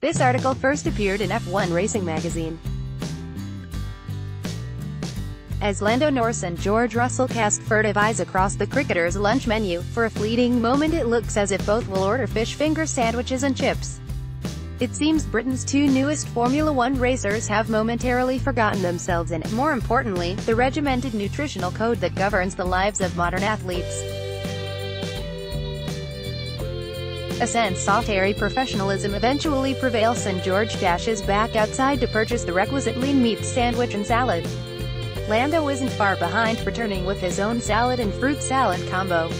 This article first appeared in F1 Racing magazine. As Lando Norris and George Russell cast furtive eyes across the cricketers' lunch menu, for a fleeting moment it looks as if both will order fish finger sandwiches and chips. It seems Britain's two newest Formula One racers have momentarily forgotten themselves and, more importantly, the regimented nutritional code that governs the lives of modern athletes. A sense of airy professionalism eventually prevails and George dashes back outside to purchase the requisite lean meat sandwich and salad. Lando isn't far behind returning with his own salad and fruit salad combo.